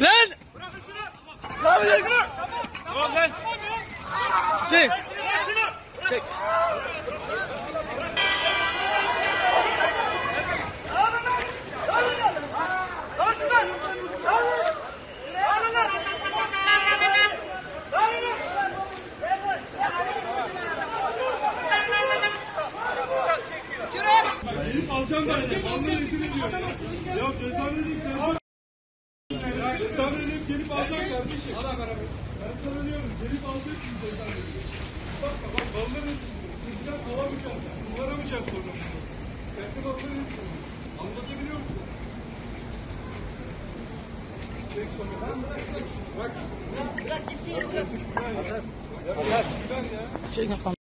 Lan! Ne yapıyorsun? Tamam lan. Çek. Çek. Alacağım ben de. Anlayın hüküm ediyor. Ya cezanı ödeyip gelip alacağım kardeşim. Ben sana diyorum gelip alacaksın cezanı. Bak bak balları sıcak alamayacağız. Kullanamayacağız sonra. Sen de balları istiyorsun. Anlatabiliyor musun? Çek sonra. Bak. Bırak gitsin. Bırak. Bırak ya. Çek.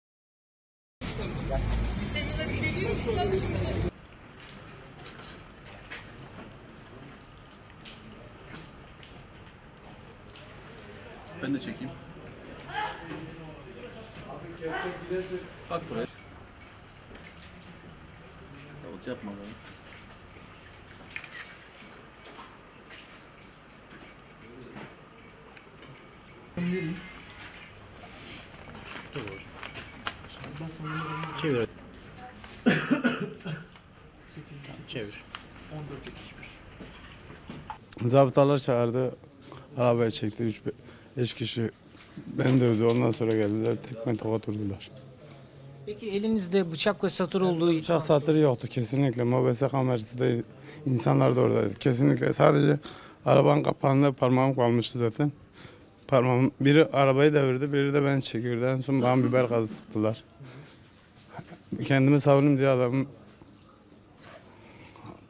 Ben de çekeyim. Bak buraya. Davut yapma lan. Çevir. Çevir. Zabıtalar çağırdı. Arabaya çekti. Üç, beş kişi beni dövdü. Ondan sonra geldiler. Tekme tokat vurdular. Peki elinizde bıçak ve satır olduğu için Uçak satırı yoktu kesinlikle. Mobese kamerası da insanlar da oradaydı. Kesinlikle. Sadece arabanın kapağında parmağım kalmıştı zaten. Parmağım biri arabayı devirdi, biri de beni çekiyordu. En son bana biber gazı sıktılar. Kendimi savunayım diye adamı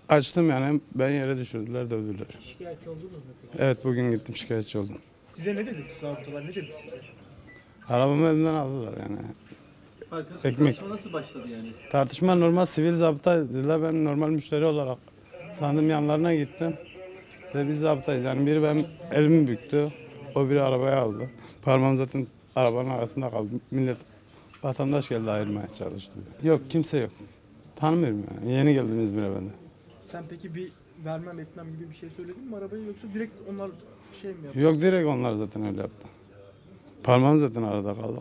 açtım yani ben yere düşürdüler, dövdüler. şikayetçi oldunuz mu? Evet bugün gittim şikayetçi oldum. Size ne dedi zabıtalar ne dedi size? Arabamı elimden aldılar yani. Arkadaşlar Ekmek. tartışma nasıl başladı yani? Tartışma normal sivil zabıta dediler. Ben normal müşteri olarak sandım yanlarına gittim. Ve biz zabıtayız. Yani biri benim elimi büktü. O biri arabaya aldı. Parmağım zaten arabanın arasında kaldı. Millet vatandaş geldi ayırmaya çalıştı. Yok kimse yok. Tanımıyorum yani. Yeni geldim İzmir'e ben de. Sen peki bir vermem etmem gibi bir şey söyledin mi arabaya yoksa direkt onlar şey mi yaptı? Yok direkt onlar zaten öyle yaptı. Parmağım zaten arada kaldı.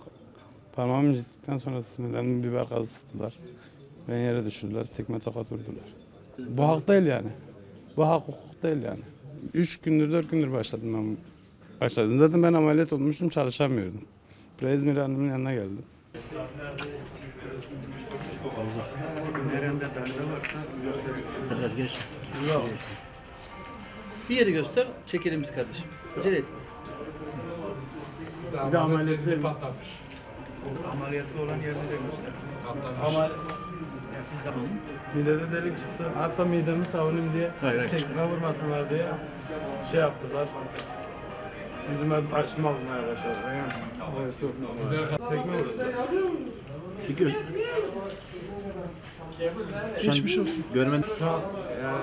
Parmağımı incittikten sonra sinirlendim biber gazı sıktılar. Beni yere düşürdüler. Tekme tokat vurdular. Bu hak değil yani. Bu hak hukuk değil yani. Üç gündür dört gündür başladım ben. Başladım. Zaten ben ameliyat olmuştum çalışamıyordum. Buraya İzmir annemin yanına geldim. Kadar geç. Yok. Bir yeri göster, çekelim biz kardeşim. Acele et. Bir de ameliyat Ameliyatlı olan yerini de göster. Ama midede delik çıktı. Hatta midemi savunayım diye Hayır, hayır. tekme vurmasınlar diye şey yaptılar. Yüzüme açma vurmaya başladı. Tekme vurdu. Çekiyor. Geçmiş olsun. Görmen. Şu an yani